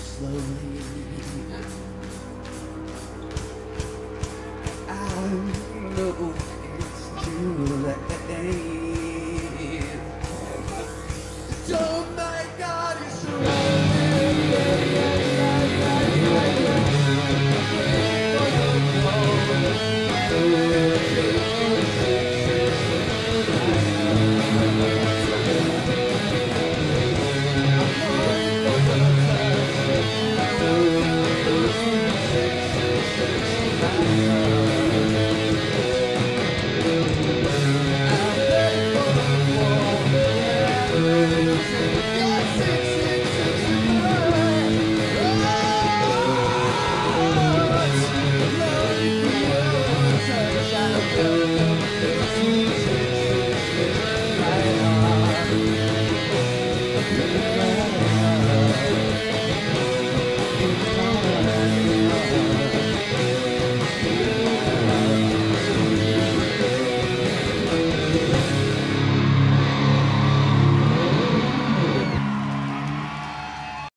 slowly.